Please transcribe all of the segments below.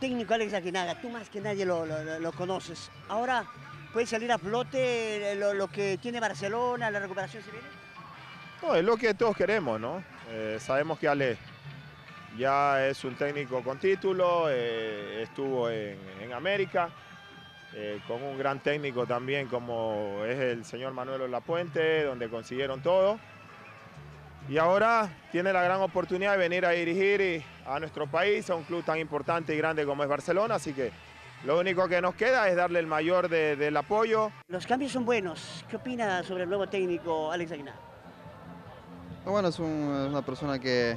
técnico Alex Aguinaga, tú más que nadie lo, lo- conoces. Ahora puede salir a flote lo, lo que tiene Barcelona, la recuperación se viene. No, es lo que todos queremos, ¿no? Eh, sabemos que Ale ya es un técnico con título, eh, estuvo en, en América, eh, con un gran técnico también como es el señor Manuel Lapuente, donde consiguieron todo. Y ahora tiene la gran oportunidad de venir a dirigir y- a nuestro país, a un club tan importante y grande como es Barcelona, así que lo único que nos queda es darle el mayor de- del apoyo. Los cambios son buenos. ¿Qué opina sobre el nuevo técnico Alex Aguinaga? No, bueno, es, un- es una persona que,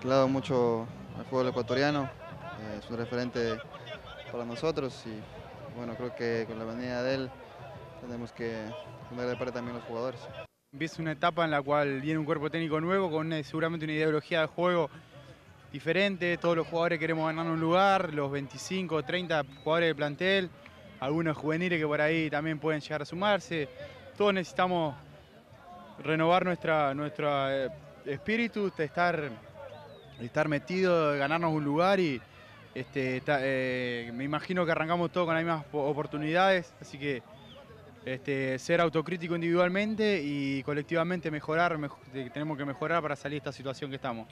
que le ha dado mucho al fútbol ecuatoriano, eh, es un referente para nosotros y bueno, creo que con la venida de él tenemos que ponerle parte también a los jugadores. Empieza una etapa en la cual viene un cuerpo técnico nuevo con una- seguramente una ideología de juego diferente. Todos los jugadores queremos ganar un lugar, los 25, 30 jugadores del plantel, algunos juveniles que por ahí también pueden llegar a sumarse. Todos necesitamos renovar nuestra, nuestro eh, espíritu, estar, estar metido, ganarnos un lugar y este, eh, me imagino que arrancamos todos con las mismas po- oportunidades, así que este, ser autocrítico individualmente y colectivamente mejorar, mej- tenemos que mejorar para salir de esta situación que estamos.